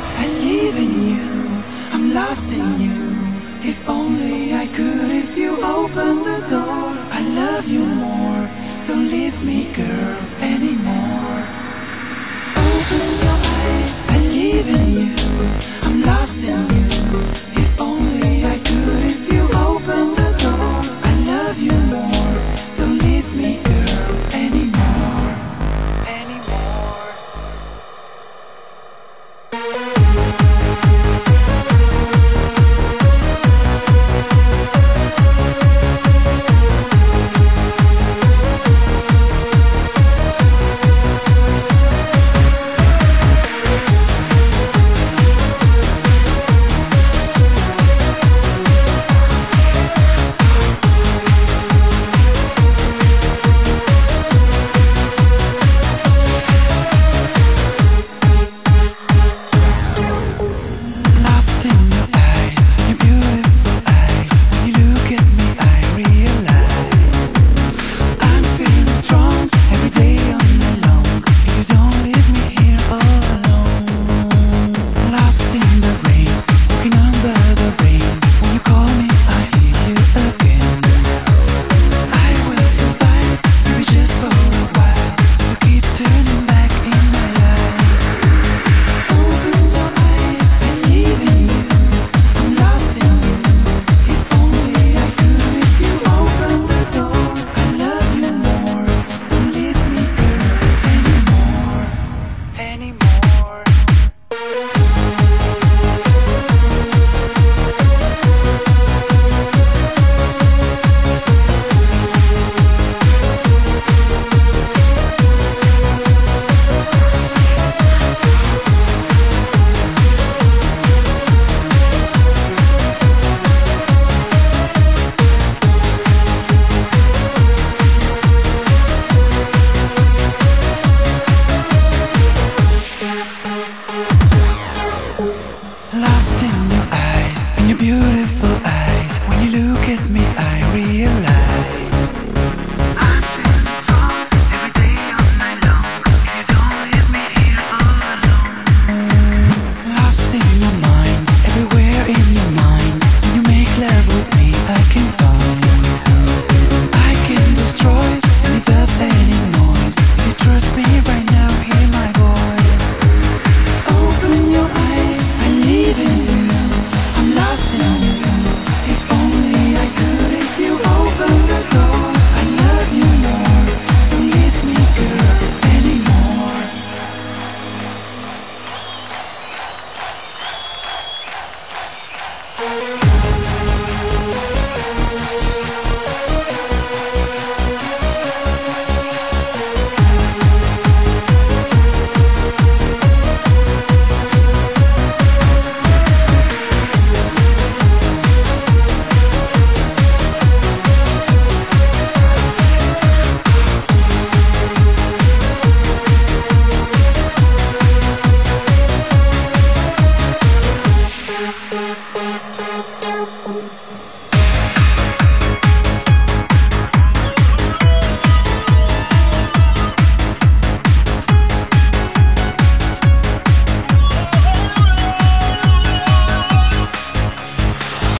I live in you. I'm lost in you. If only